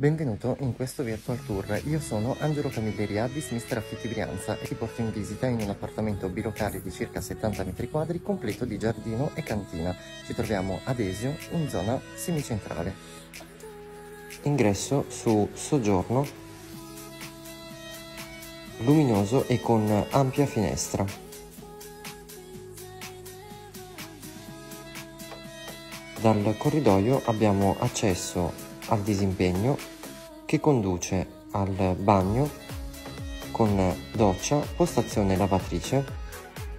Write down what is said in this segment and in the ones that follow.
Benvenuto in questo virtual tour. Io sono Angelo Camilleri Addis, Mister Affitti Brianza e ti porto in visita in un appartamento bilocale di circa 70 metri quadri completo di giardino e cantina. Ci troviamo ad Esio, in zona semicentrale. Ingresso su soggiorno luminoso e con ampia finestra. Dal corridoio abbiamo accesso al disimpegno che conduce al bagno con doccia, postazione lavatrice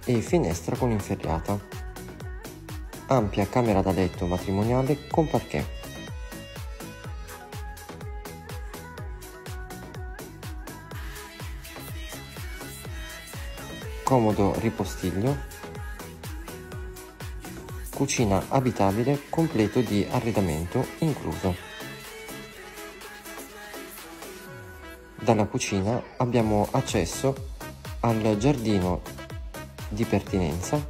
e finestra con inferriata. Ampia camera da letto matrimoniale con parquet. Comodo ripostiglio. Cucina abitabile completo di arredamento incluso. Dalla cucina abbiamo accesso al giardino di pertinenza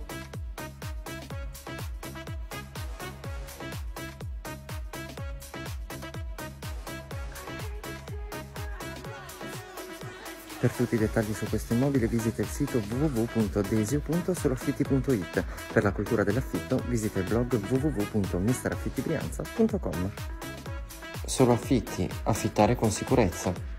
Per tutti i dettagli su questo immobile visita il sito www.desio.soloaffitti.it. Per la cultura dell'affitto visita il blog www.misteraffittibриanza.com. Solo affitti, affittare con sicurezza.